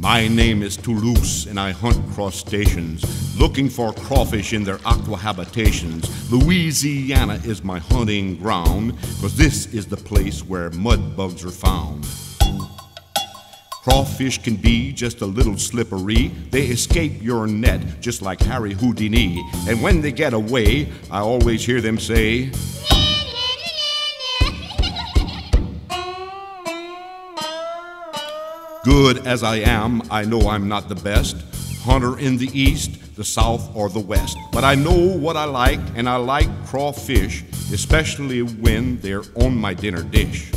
My name is Toulouse, and I hunt crustaceans, looking for crawfish in their aqua habitations. Louisiana is my hunting ground, cause this is the place where mud bugs are found. Crawfish can be just a little slippery. They escape your net just like Harry Houdini. And when they get away, I always hear them say, Good as I am, I know I'm not the best hunter in the east, the south, or the west. But I know what I like, and I like crawfish, especially when they're on my dinner dish.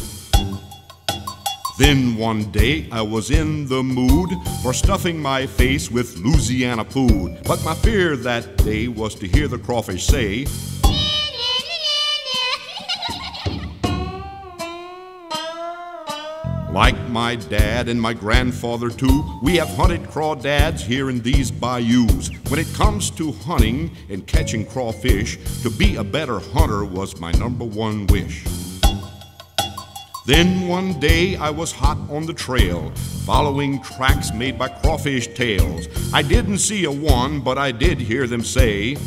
Then one day I was in the mood for stuffing my face with Louisiana food. But my fear that day was to hear the crawfish say, Like my dad and my grandfather too, we have hunted crawdads here in these bayous. When it comes to hunting and catching crawfish, to be a better hunter was my number one wish. Then one day I was hot on the trail, following tracks made by crawfish tails. I didn't see a one, but I did hear them say,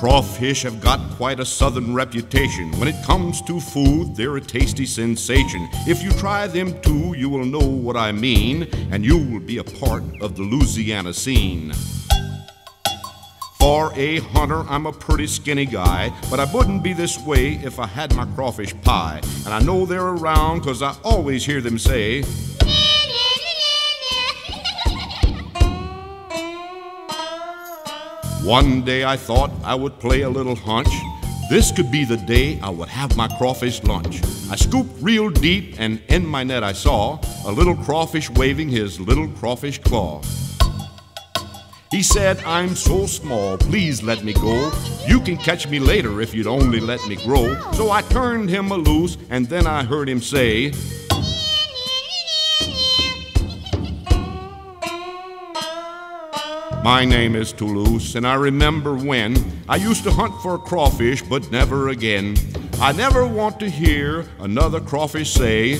Crawfish have got quite a southern reputation. When it comes to food, they're a tasty sensation. If you try them too, you will know what I mean, and you will be a part of the Louisiana scene. For a hunter, I'm a pretty skinny guy, but I wouldn't be this way if I had my crawfish pie. And I know they're around because I always hear them say, One day I thought I would play a little hunch. This could be the day I would have my crawfish lunch. I scooped real deep, and in my net I saw a little crawfish waving his little crawfish claw. He said, I'm so small, please let me go. You can catch me later if you'd only let me grow. So I turned him loose, and then I heard him say, My name is Toulouse, and I remember when I used to hunt for crawfish, but never again. I never want to hear another crawfish say,